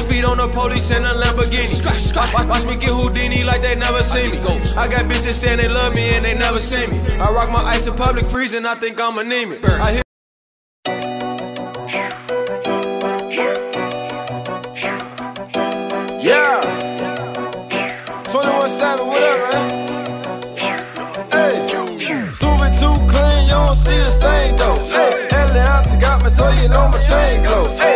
speed on the police in a Lamborghini. Watch, watch me get Houdini like they never seen me. I got bitches saying they love me and they never seen me. I rock my ice in public freezing, I think I'm anemic. I hit Yeah. 21 7, what up, man? Hey. Suve too clean, you don't see a stain though. Hey. Eliantte got me so you know my chain glow. Hey.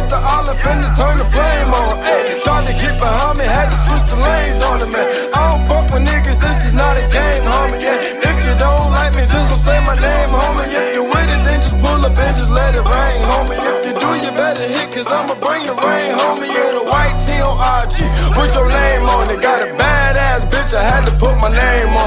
Up the olive, finna turn the flame on. Hey. Trying to get behind me, had to switch the lanes on it, man. I don't fuck with niggas, this is not a game, homie. Yeah. If you don't like me, just don't say my name, homie. If you with it, then just pull up and just let it rain, homie. If you do, you better hit, cause I'ma bring the rain, homie. In a white tee on RG, with your name on it. Got a badass bitch, I had to put my name on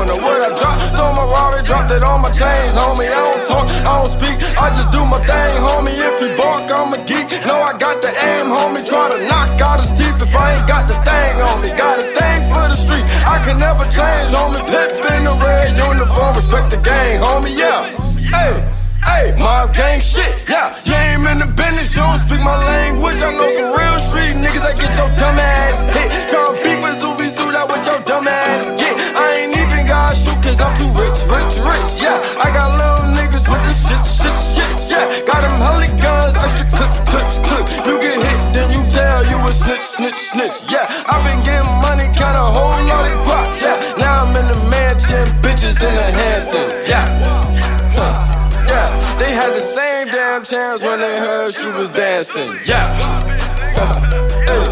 it on my chains, homie. I don't talk, I don't speak, I just do my thing, homie. If you bark, I'm a geek. No, I got the aim, homie. Try to knock out his teeth if I ain't got the thing on me. Got a thing for the street, I can never change, homie. Pip in the red uniform, respect the gang, homie, yeah. Hey. Hey, my gang shit, yeah. You ain't in the business, you don't speak my language. I know some real street niggas that get your dumb ass hit. Come beef with Zoovie Zoo, that what your dumb ass get. I ain't even gotta shoot, cause I'm too rich, them heli guns, extra clips, clips, clips. You get hit, then you tell you a snitch, snitch, snitch, yeah. i been getting money, kinda whole lot of guap, yeah. Now I'm in the mansion, bitches in the Hamptons, yeah. Huh. Yeah, they had the same damn chance when they heard she was dancing. Yeah. hey,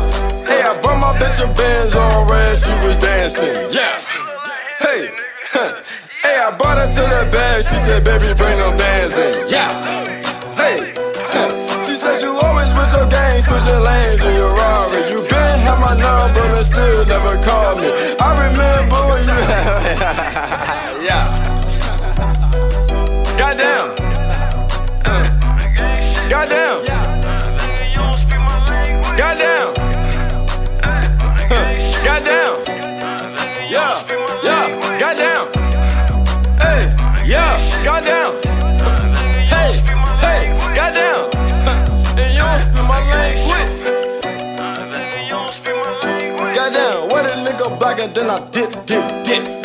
hey, I brought my bitch a Benz on red, she was dancing. Yeah. Hey, hey, I brought her to the bed, she said, baby, bring them bands Goddamn. Goddamn. Goddamn. Goddamn. Yeah. Yeah. Goddamn. Hey. Yeah. Goddamn. Hey. Hey. Goddamn. And you don't speak my language. Goddamn. What a nigga black and then I dip, dip, dip.